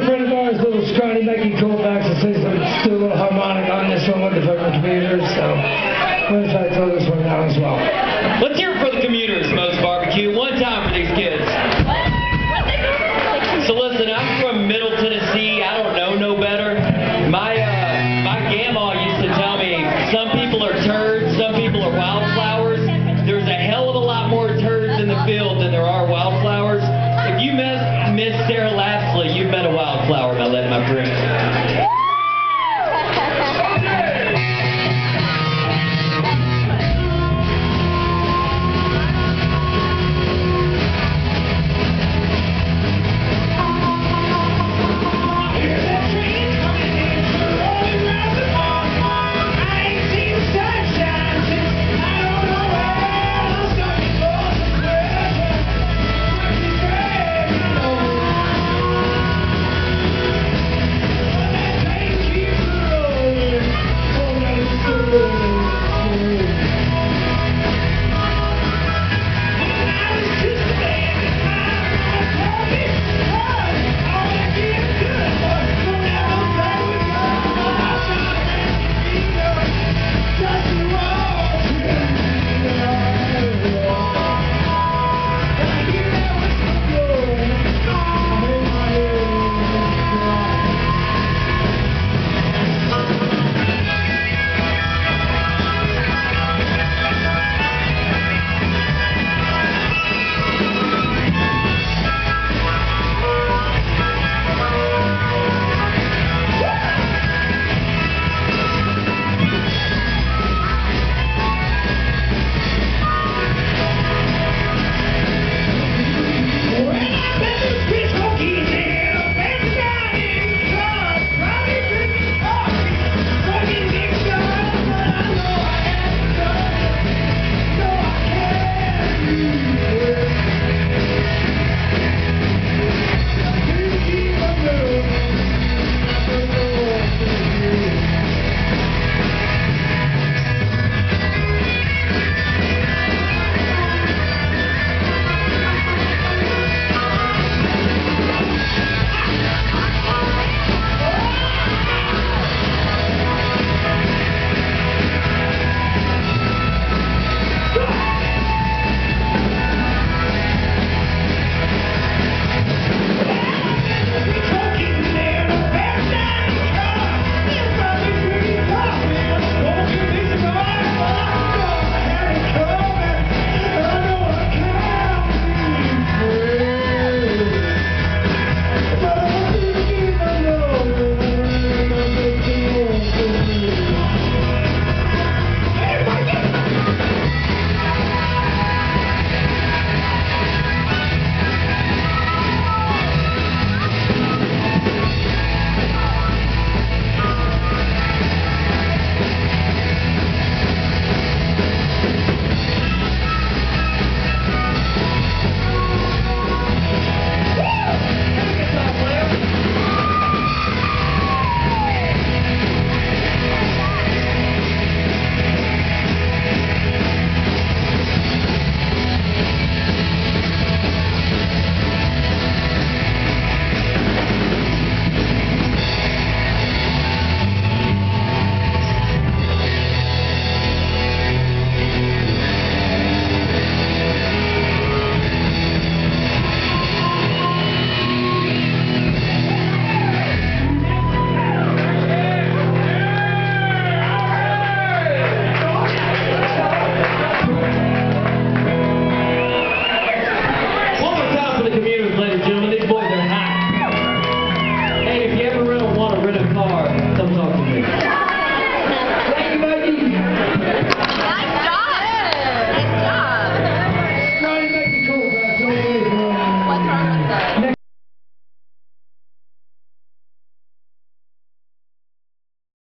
good friend of ours, little Scotty, Mikey Colfax, that says that do a little harmonic on this one with the different computer, so we're going to try to throw this one down as well. Let's hear it for